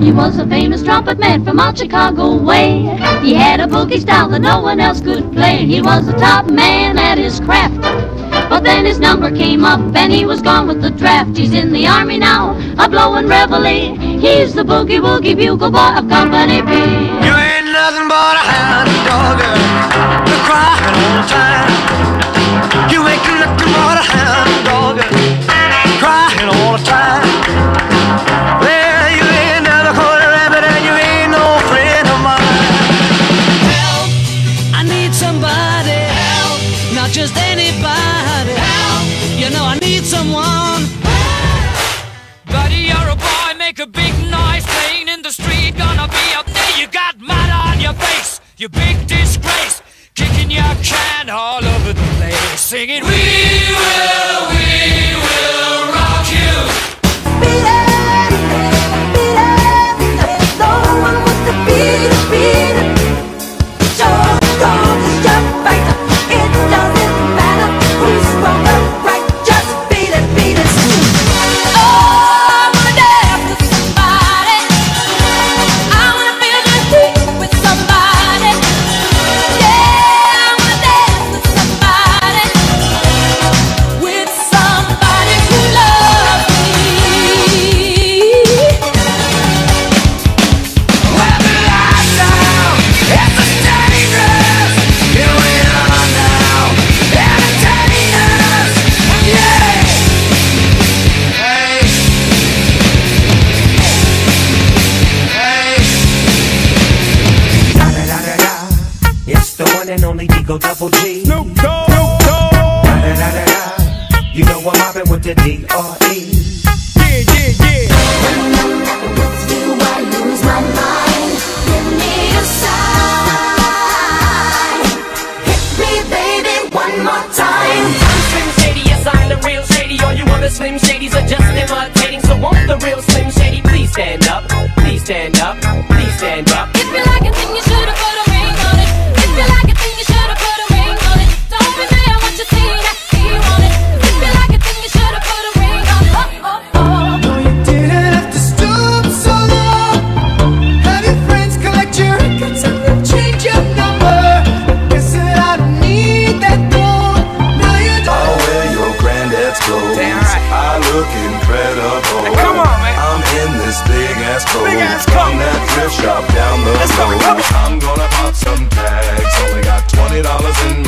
He was a famous trumpet man from out Chicago way. He had a boogie style that no one else could play. He was the top man at his craft. But then his number came up and he was gone with the draft. He's in the army now, a blowing reveille. He's the boogie woogie bugle boy of Company B. You ain't nothing but a You big disgrace, kicking your can all over the place. Singing, We and only Digo Double G. Snoop Dogg. Da-da-da-da-da. You know I'm mobbing with the D-R-E. I'm ass. Big ass. From that thrift shop down the Let's road. I'm gonna pop some tags. Only got twenty dollars in